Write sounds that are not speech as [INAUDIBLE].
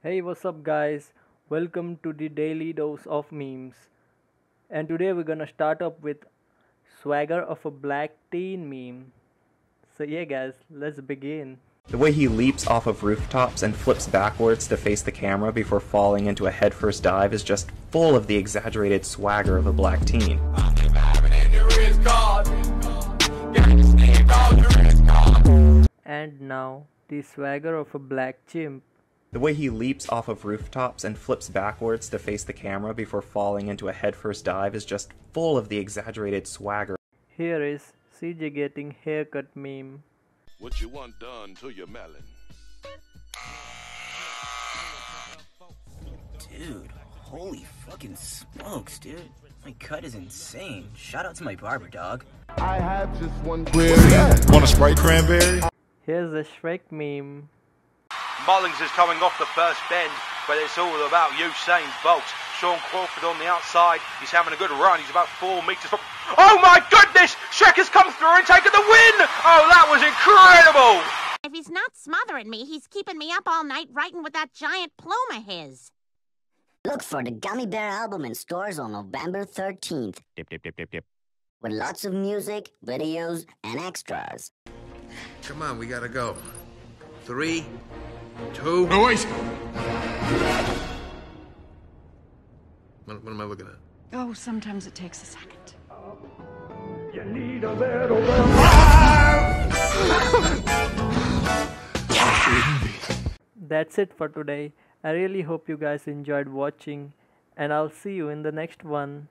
Hey, what's up, guys? Welcome to the daily dose of memes. And today we're gonna start up with swagger of a black teen meme. So, yeah, guys, let's begin. The way he leaps off of rooftops and flips backwards to face the camera before falling into a headfirst dive is just full of the exaggerated swagger of a black teen. And now, the swagger of a black chimp. The way he leaps off of rooftops and flips backwards to face the camera before falling into a headfirst dive is just full of the exaggerated swagger. Here is CJ getting haircut meme. What you want done to your melon? Dude, holy fucking smokes, dude. My cut is insane. Shout out to my barber dog. I have just one query. Want a Sprite cranberry? Here's a Shrek meme. Mullings is coming off the first bend, but it's all about Usain Bolt. Shawn Crawford on the outside. He's having a good run. He's about four metres from. Oh my goodness! Shrek has come through and taken the win! Oh, that was incredible! If he's not smothering me, he's keeping me up all night writing with that giant plume of his. Look for the Gummy Bear album in stores on November 13th. Dip, dip, dip, dip, dip. With lots of music, videos, and extras. Come on, we gotta go. Three, two. No, wait! What, what am I looking at? Oh, sometimes it takes a second. [LAUGHS] That's it for today. I really hope you guys enjoyed watching, and I'll see you in the next one.